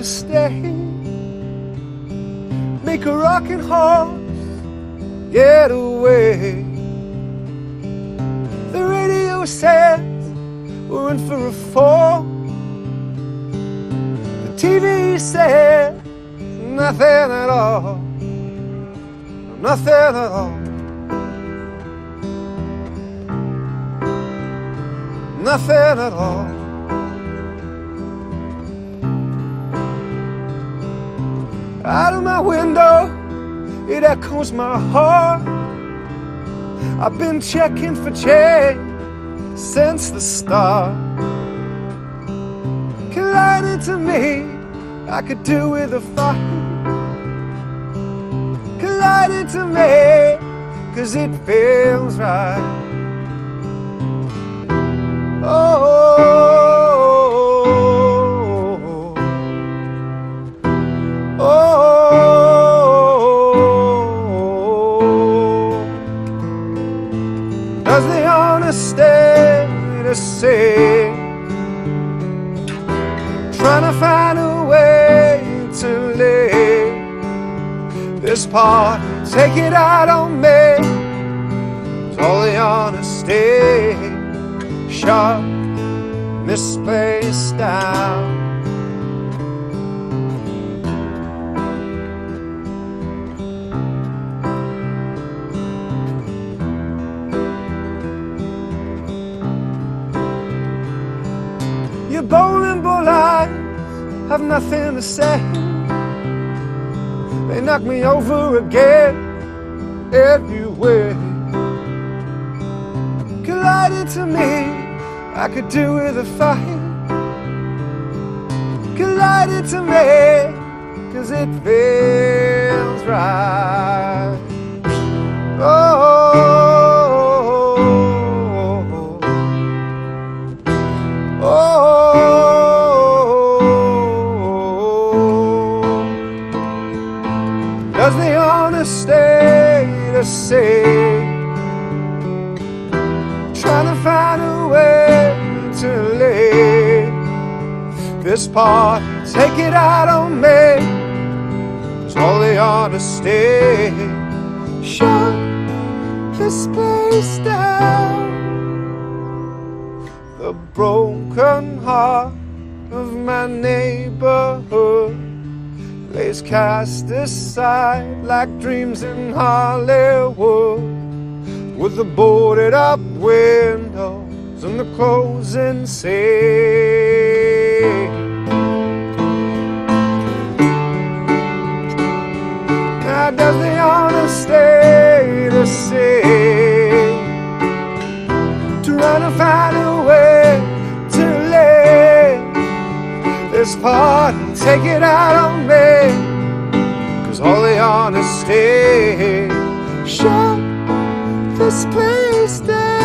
to stay. Make a rocking horse get away. The radio says we're in for a fall. The TV says nothing at all. Nothing at all. Nothing at all. Out of my window, it echoes my heart. I've been checking for change since the start. Collided to me, I could do with a fight. Collided to me, cause it feels right. To say? Trying to find a way to lay this part, take it out on me. It's all the honesty, sharp, misplaced down. Your bowling ball eyes have nothing to say. They knock me over again every way. Collided to me, I could do with a fight. Collided to me, cause it feels right. To say? Trying to find a way to lay this part, take it out on me. It's all they are to stay. Shut this place down the broken heart of my neighborhood lays cast aside like dreams in Hollywood with the boarded up windows and the closing scene. This part and take it out on me. Cause all the honesty shut this place down.